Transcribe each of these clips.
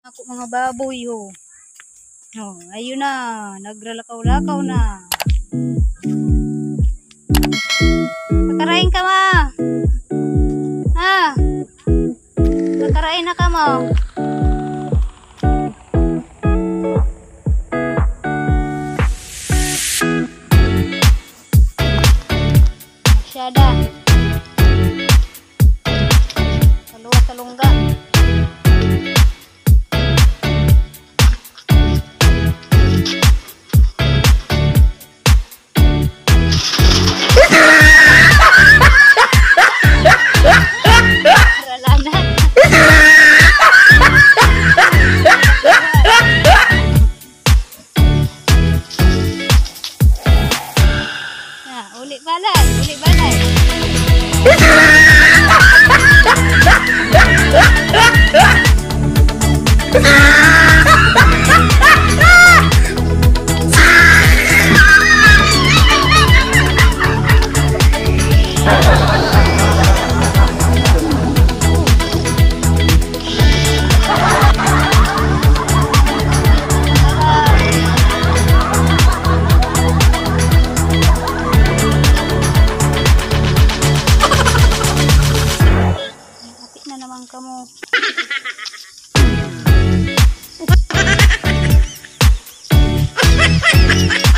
Ako mga baboy ho. Oh, ayun na, nagralakaw-lakaw na. Pagkarain ka ma. Ha? Pagkarain na ka mo. Ah! Ha ha ha!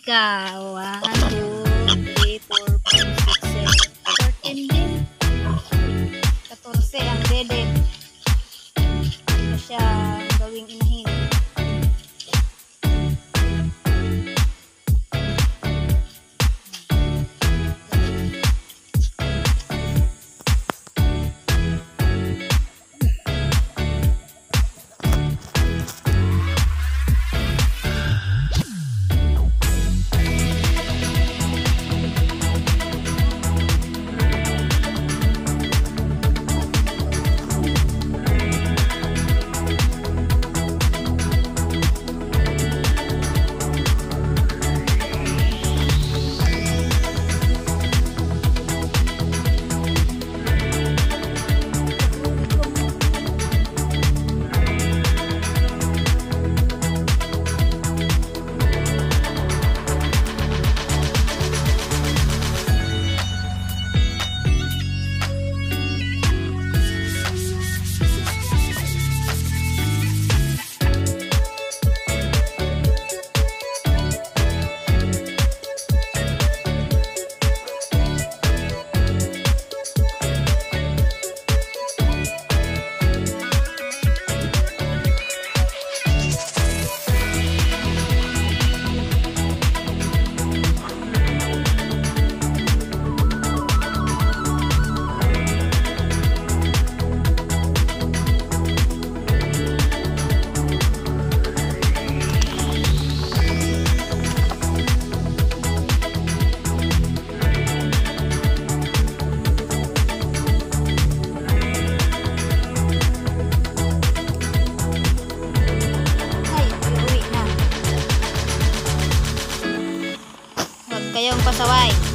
Ka. 1, pasaway.